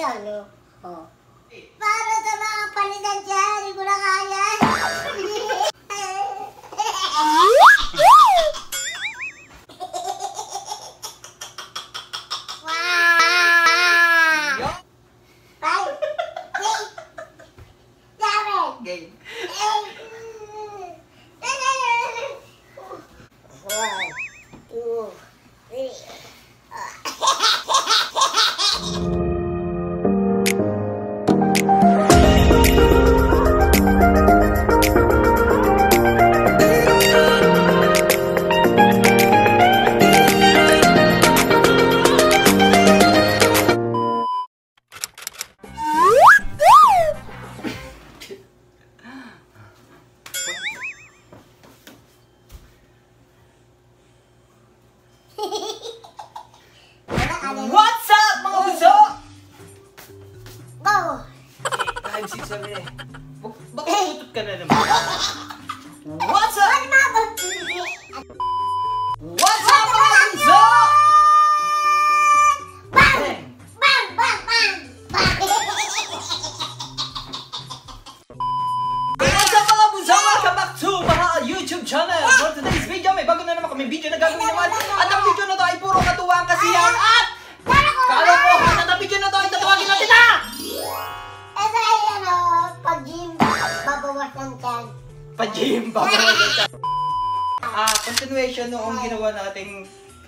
Ayan, no? Oh. Para sa mga palitan dyan, ko na kaya. Pa-gym, siya. Ah, continuation noong ginawa nating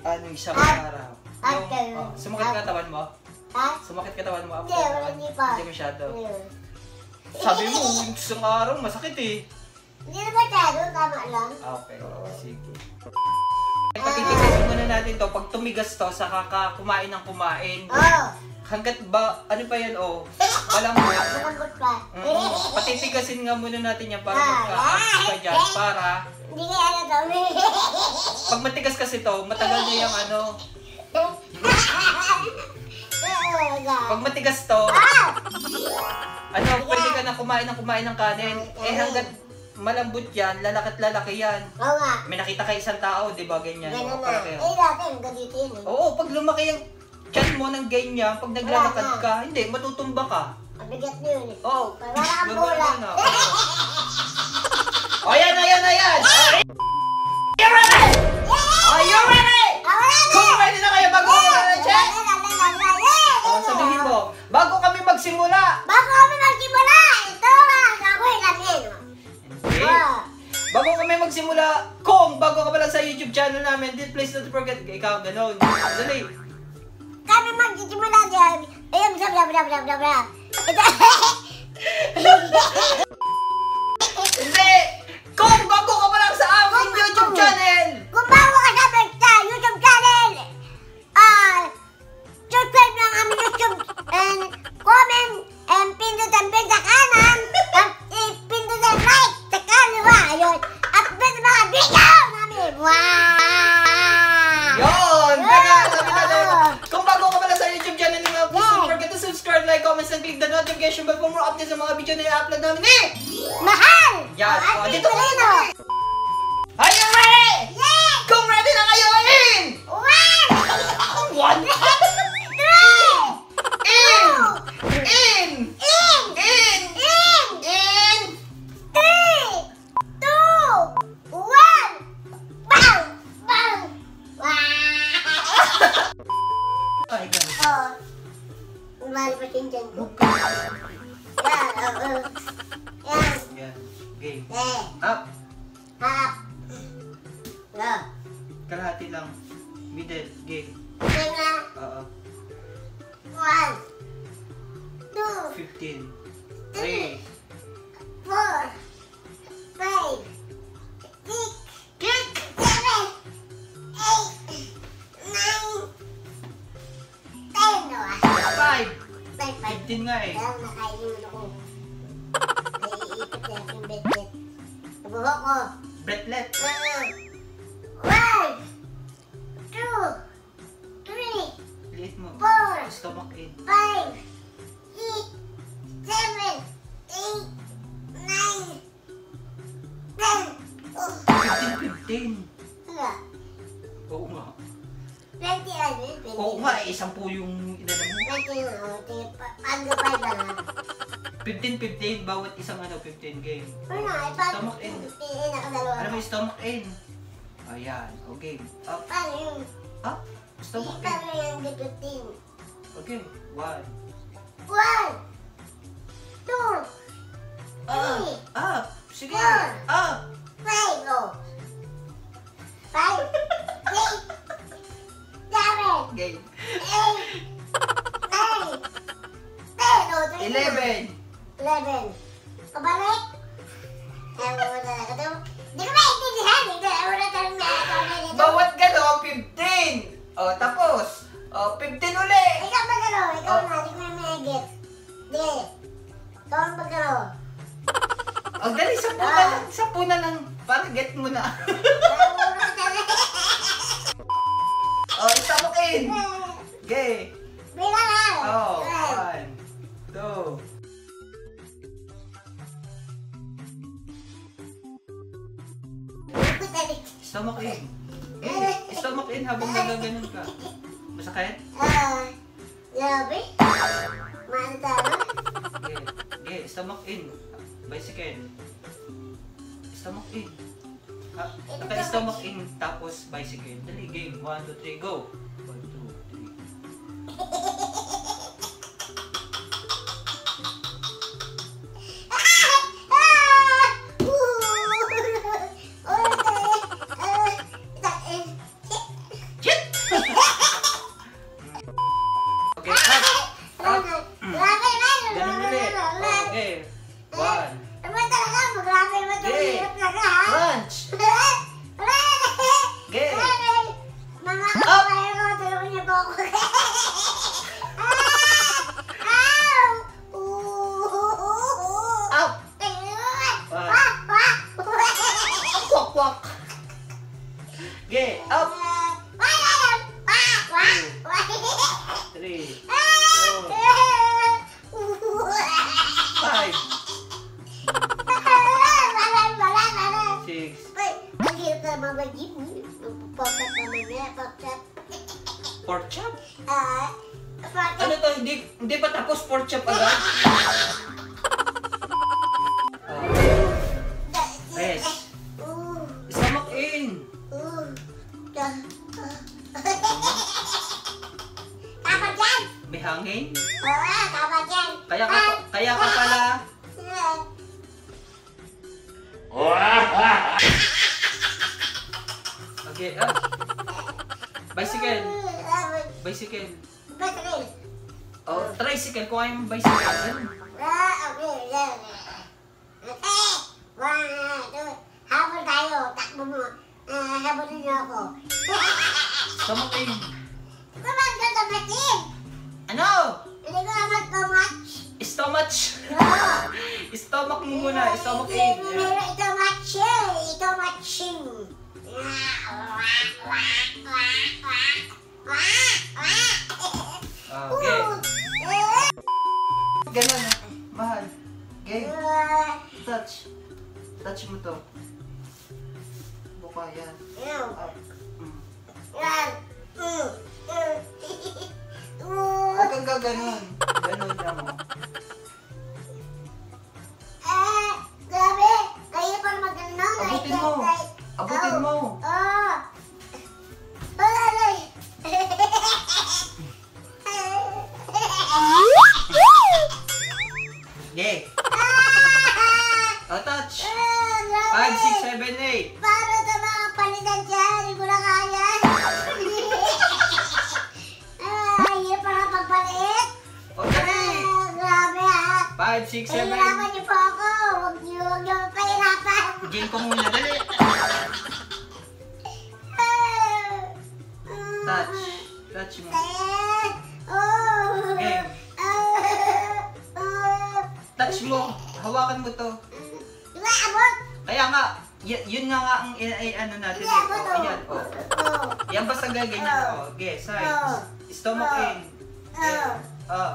ano isang araw. Yung, oh, sumakit katawan mo? Ha? Sumakit katawan mo? Hindi, hindi pa. Hindi masyado. Sabi mo, isang araw masakit eh. Hindi na masyado, tama lang. Ah, okay. Sige. Patitigasin muna natin to. Pag tumigas to, saka ka kumain ng kumain. Oo, Hanggat ba, ano pa yan oh, malambot. malambot pa. Mm, patitigasin nga muna natin yan para Ah, magka-abs ka dyan. Para, Hindi kaya ano to. pag matigas kasi to, matagal na yung ano, pag matigas to, ano, pwede ka na kumain ng kumain ng kanin. Eh hanggat malambot yan, lalakit lalaki yan. Oo nga. May nakita ka isang tao, di ba, ganyan? Ganun na. Eh, dati, ganito yun eh. Oo, pag lumaki yung chan mo ng ganyan, pag naglalakad ka, hindi, matutumba ka. Mabigat na yun eh. Oo. Wala kang bola. na. O, ayan, ayan, ayan! Are you ready? Are you ready? Kung ready na kayo bago Yeah! na check? La, la, la, la, la, yeah! O, sabihin mo, bago kami magsimula. Bago kami magsimula, ito ang gagawin namin. Hindi. Ah. Bago kami magsimula, kung bago ka pa lang sa YouTube channel namin, then please don't forget, ikaw, ganun. Dali. Kami magsisimula dyan. Ayun, bla bla bla bla bla bla. Hindi! Kung bago ka pa lang sa aming Kung- YouTube channel, Kung bago Game. Eh. Up. Up. Oh, 15, 15. ano? Oo nga. Twenty Oo nga, eh, sampu yung inano mo. Ano pa ba? 15-15, bawat isang ano, 15 game. Ano na, ipag... Stomach in. Eh, nakadalawa. Ano may stomach in? Ayan, o game. Up, Paano yun? up, stomach in. Paano yung gitutin? Okay, one. One! Two! Up, up, sige, Four. up. Five! Go! Five! Six! Seven! Eight, nine, ten, oh, 11. eleven. Pabalik. Ewan mo talaga ito. Hindi ko maintindihan. Hindi ko na talagang nakakawin ito. Bawat gano, 15. O, tapos. O, 15 uli. Ikaw magano, ikaw Oh. na, hindi ko na may-get. Hindi. Ikaw ang magano. O, dali, sampu na lang. Sampu na lang. Para get mo na. Ang hirap na mamagin. Pop-up naman niya, pop-up. Pork chop? Ah, pop-up. Ano to? Hindi, hindi pa tapos pork chop agad? Uh, Stomach in. uh, da, uh. Dapat yan! May hangin. Oo, dapat yan! Kaya ka, kaya ka pala. Bicycle. Ah. Okay, one, two, habol tayo, takbo mo. Ah, habulin niyo ako. Stomach in. Kumain ka tapatin! Ano? Hindi ko naman kumatch. Stomach. Oo. Stomach mo muna. Stomach in. Hindi, Meron ito matching. Ito matching. Okay. Ganun. Mahal. Okay. Touch. Touch mo to. Buka yan. Up. Mm. Huwag kang gaganon. Ganon lang mo. Eh, grabe. Kaya pa mag-ano. Abutin mo. Abutin mo. Oo. Okay. Ah! Oh, touch. Ah, grabe. 5, 6, 7, 8. Paano ito makapalitan siya? Hindi ko na kaya. ah, hirap pa nga pagpalit. O, dali. Ah, grabe ha. 5, 6, 7. Pahirapan niyo po ako. Huwag niyo, huwag niyo pahirapan. Gin ko muna. Dali. Touch. Touch mo. Eh, oh. Game. Hawakan mo to. Diba, abot? Kaya nga, y- yun nga nga ang ano natin. Diba, Eh. abot Oh, oh. ayan. Oh. Oh. Yan basta gaganyan. Oh. Okay, sides. Oh. Stomach Oh. in. Oh. Oh.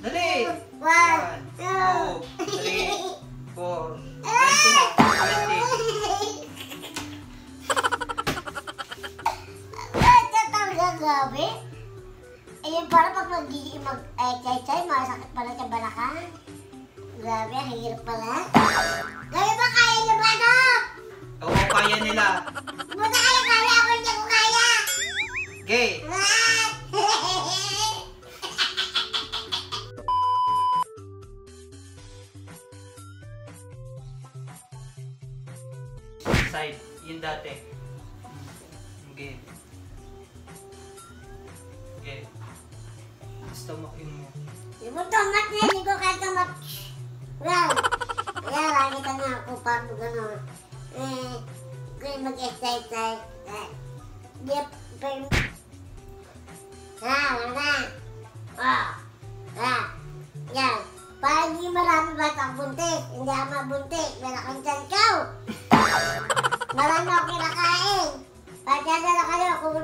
Dali. One, two, three, four, twenty na. Twenty. Grabe. Ayun para pag mag- mag-exercise, masakit pala sa balakang. Grabe, ang hirap pala. Kaya ba kaya niyo ba ito? Oo, kaya nila. Buta kayo kaya ako hindi ko kaya. Okay. Yan. Para hindi marami ba ang buntis, hindi ako mabuntis, meron kang tiyan kaw. Marami ako kinakain. Pagkada na kayo, kung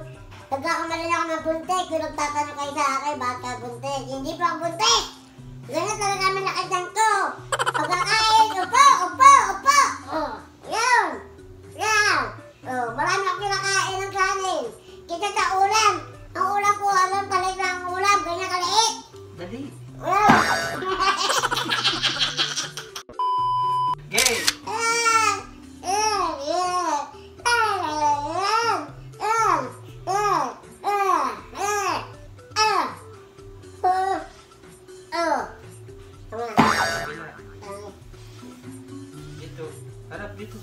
nagkakamali na ako ng buntis, kung nagtatanong kayo sa akin, bakit buntis? Hindi pa buntis. Ganyan talaga malaki tiyan ko. Pagkakain, upo, upo, upo. Oh, yun. Oh, marami ako kinakain ng kanin. Kita sa ulam. ulam kalik lang ulam, banyak kaliit. jadi Gay. Harap gitu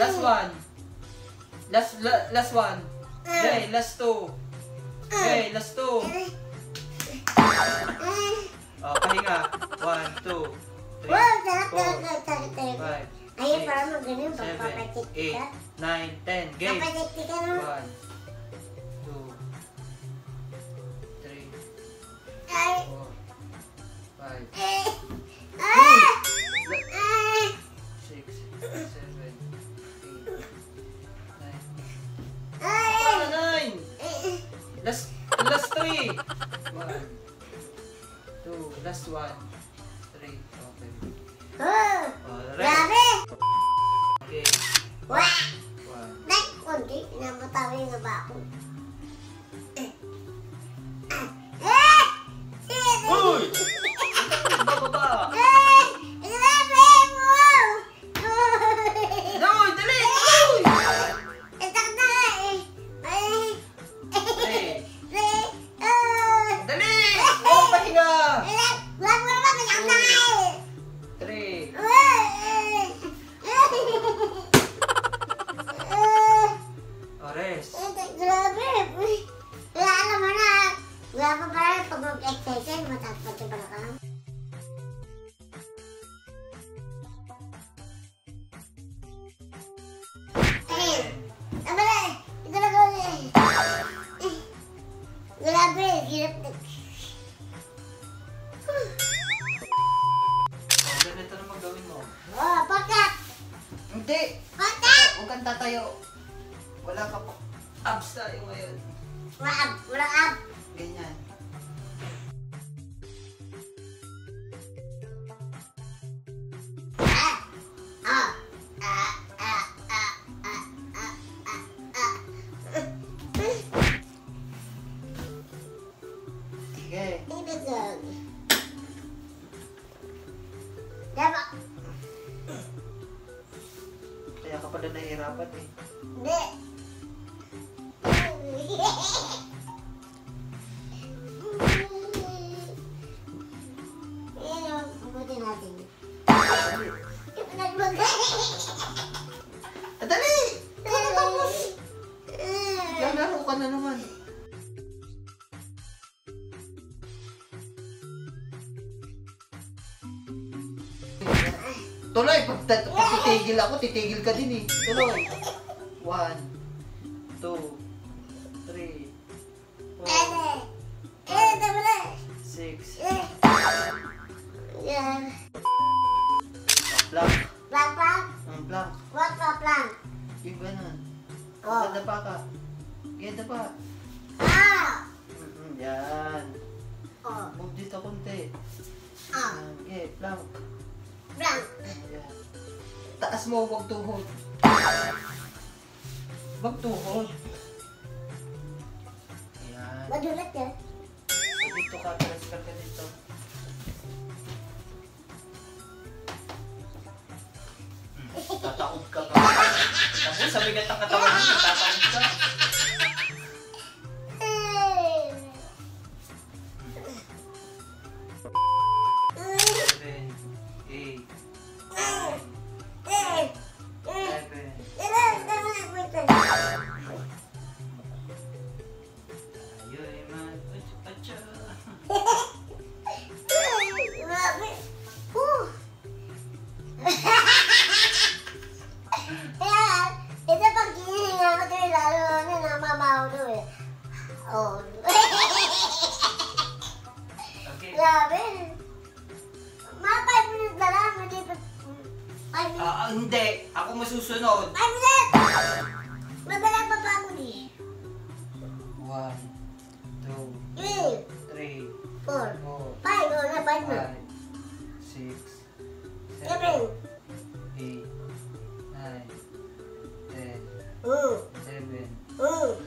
Last one. Last la, last one. Okay, last two. Okay, last two. Oh, pahinga. One, two, three, four, five, Ayun, six, parang magaling. seven, Papapatik eight, ka. nine, ten. Game. Papatik ka no? One, two, three, four, five, Eh! Ah! Ah! six, seven, Paano nine? Last, last three. One, two, last one, three. Okay. Alright. Okay. Wah! One. Dahil konti, pinamatawi na ba ako? Kang tatayo. Wala ka pa. Abs tayo ngayon. Wala ab! Wala ab! Ganyan. ka na naman. Tuloy, pag, titigil ako, titigil ka din eh. Tuloy. One, two, Huwag tuhod. Yan. Madulat yan. So, dito ka, transfer ka dito. Hmm, Tataob ka pa. Tapos sa bigat ng katawan mo, tataob ka. Grabe. Ma, 5 minutes na lang. Hindi pa... 5 minutes. Uh, hindi. Ako masusunod. 5 minutes! Madala pa pa ako eh. 1, 2, 3, 4, 5, 5 na. 6, 7, 8, 9, 10, 11, 12,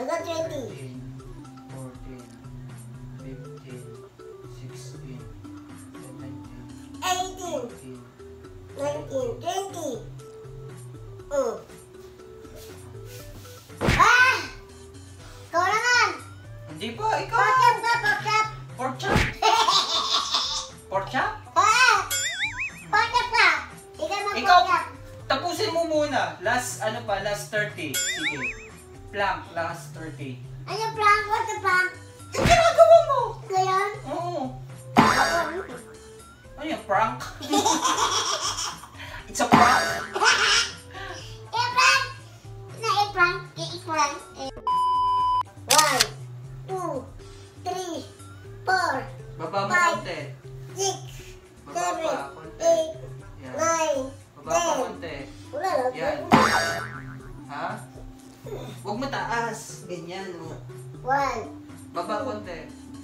13, 18, eighteen, 19, 20. Mm. Ah! Ikaw naman! Hindi ikaw! Pork chop ka, pork chop! Pork chop? Pork chop? Pork chop ka! Ikaw mag tapusin mo muna. Last, ano pa, last 30. Sige. Plank, last 30. Ano prank? What the prank? Ang ginagawa mo? Ngayon? Oo. Ano yung prank? It's a prank. I-prank! Na i-prank? I-prank? Eh. One, two, three, four, Baba mo Five. konti. six, Baba seven, pa, konti. eight, Yan. nine, Baba pa konti. Wala lang. Yan. Ha? Huwag mataas. Ganyan. oh. One. Baba konti.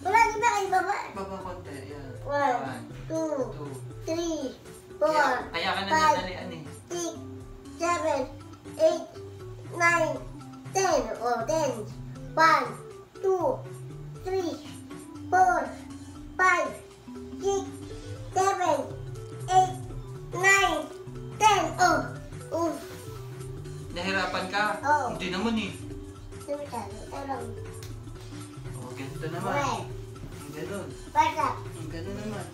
Wala, di ba kayo baba? Baba konti. Yan. One, One, two, three, four, Kaya, kaya five, eh. six, seven, eight, nine, ten. Oh, ten. One, two, three, four, five, six, seven, eight, nine, ten. Oh, oh. Nahirapan ka? Oo. Hindi naman eh. Lumitan, talong. Oh, ganito naman. Ang ganun. Ang ganun naman.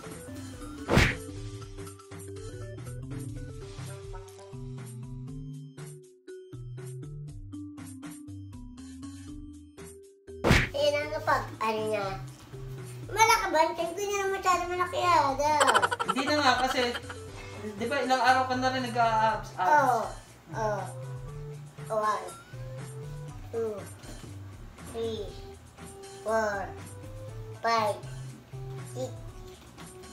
Yan ang kapag, ano niya. Malakabantin ko niya na masyado malaki ada. Hindi na nga kasi, di ba ilang araw ka na rin nag-abs? Oh, abs? oh. One, two, three, four, five, six,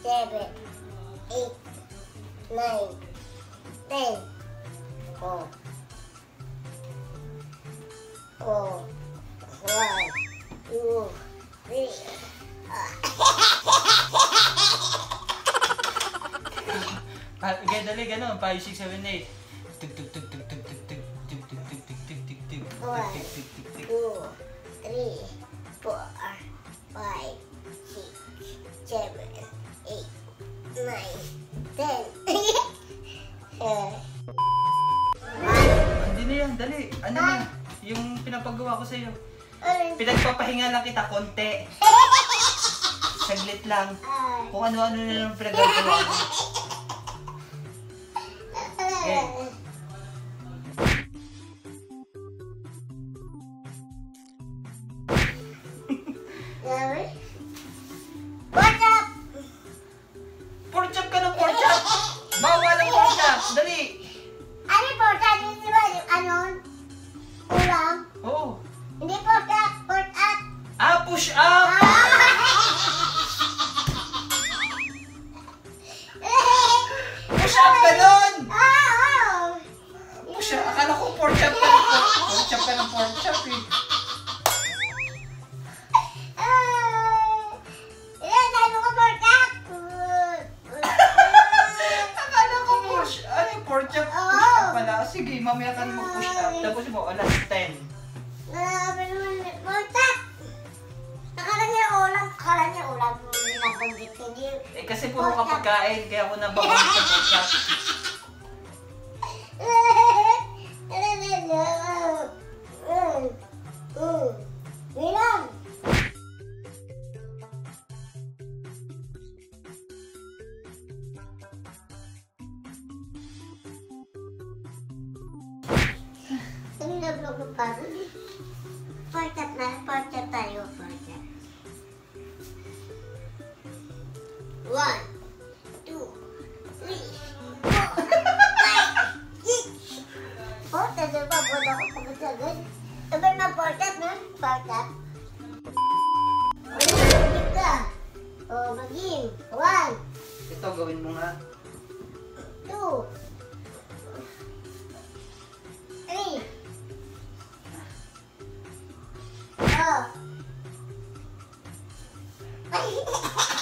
seven, eight, nine, ten. Oh. Oh. One, two, three. Ah, okay, dali, ganun. 5, 6, 7, 8. Tig, tig, tig, tig, tig, tig, tig, tig, tig, tig, tig, tig, tig, tig, One. tig, tig, tig, tig. two, three, four, pinapagawa ko sa'yo. ay, Pinagpapahinga lang kita konti. Saglit lang. Kung ano-ano na lang pinagagawa ko. ay. Sige, mamaya ka na mag-push up. Tapos mo, alas 10. Eh kasi puro ka pagkain, kaya ako nababanggit sa pork chop. Bilang! Ka? O, maging. One, Ito, gawin mo nga. two, three. Oh.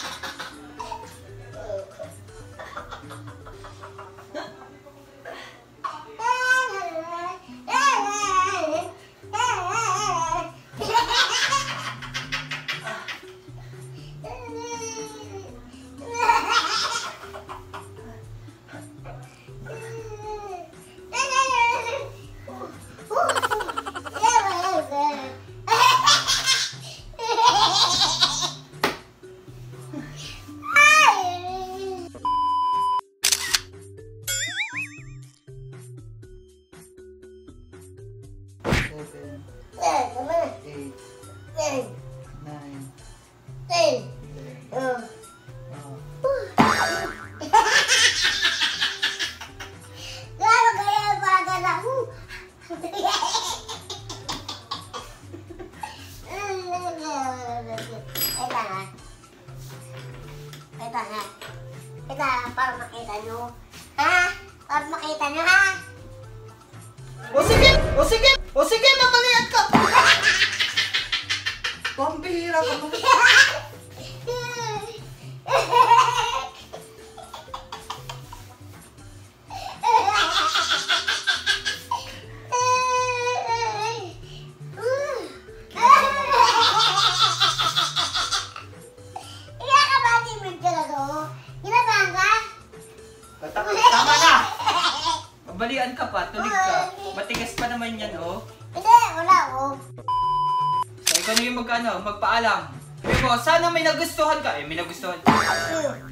Mo, sana may nagustuhan ka. Eh, may nagustuhan.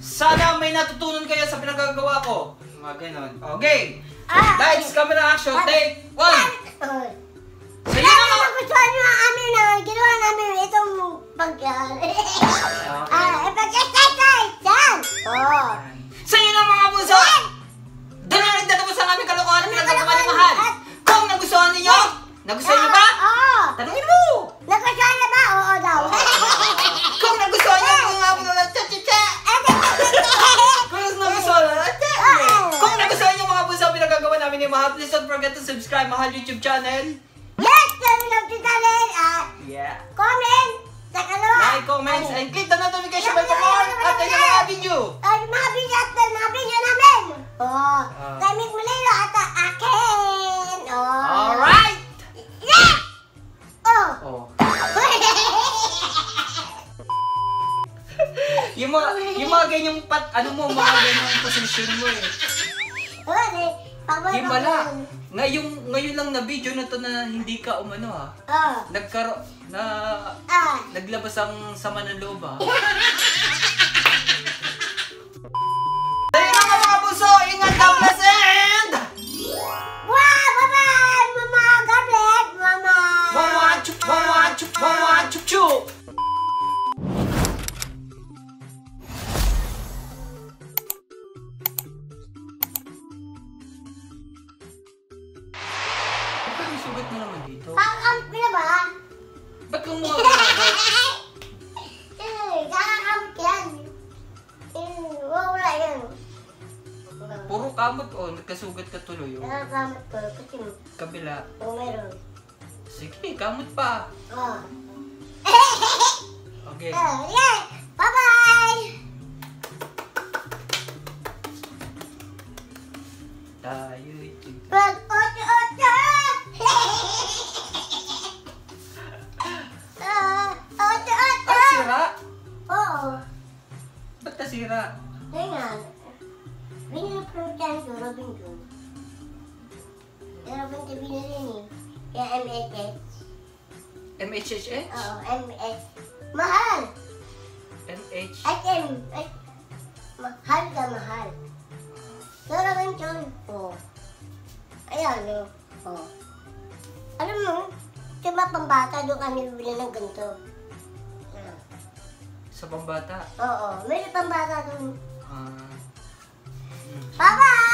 Sana may natutunan kayo sa pinagagawa ko. Mga ganon. Okay. Ah! Lights, camera, action, take subscribe Mahal YouTube channel. Yes! Sabi ng tutalin at Yeah. comment sa kalawa. Like, comments, and click the notification bell for more updates sa mga video. Ay, mga video at mga video namin. Oh. Ah. Kay Mick Mulilo at akin. Oh. Alright! Yeah! Oh. Oh. Yung mga, yung mga ganyang pat, ano mo, mga ganyang posisyon mo eh. Pagod Himala. Ngayong, ngayon lang na video na to na hindi ka umano ha. Oh. Nagkaro, na, Ah. naglabas ang sama ng loob ha. Tayo'y! Ah, ocho-ocho! Ah, sira? Oo. Ba't nasira? Kaya, biniprutan ko, Robin ko. Pero Robin ko binili ni. Kaya MHS. MHHH? Oo, MS. Mahal! MH? SM. Ay, mahal ka, mahal. Naraman yun. Oh. Ayan, no. Oh. Alam mo, diba pambata doon kami bumili ng ganito. Ah. Sa pambata? Oo, meron pambata doon. Ah. Bye-bye!